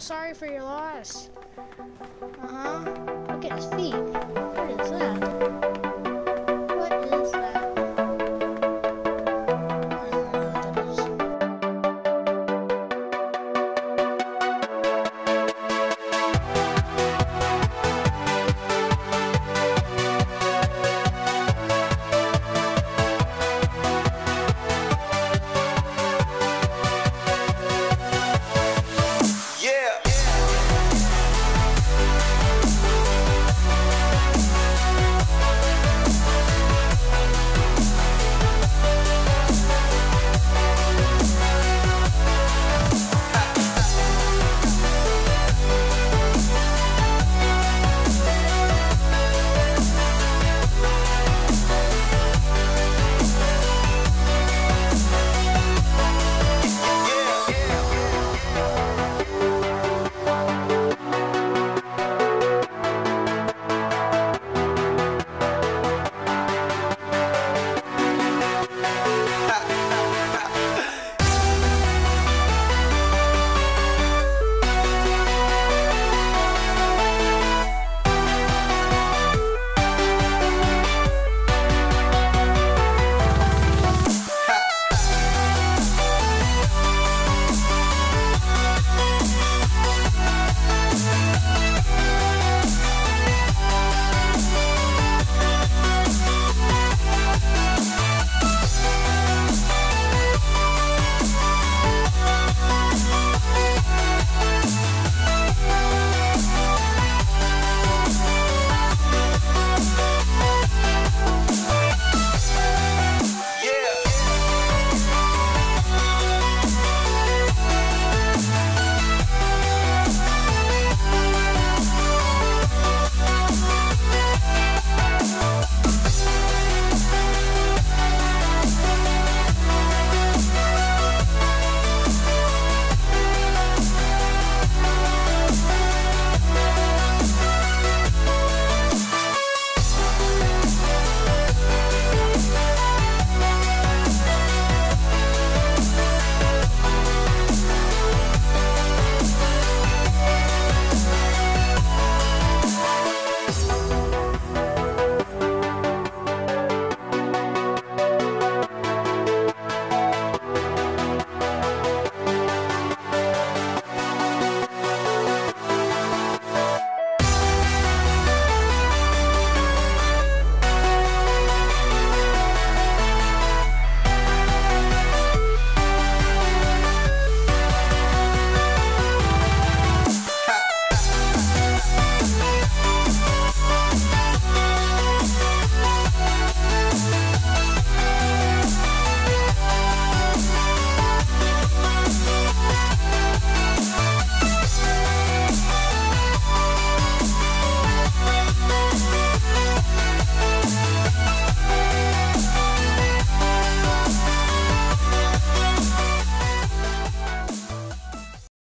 sorry for your loss. Uh-huh. Look at his feet.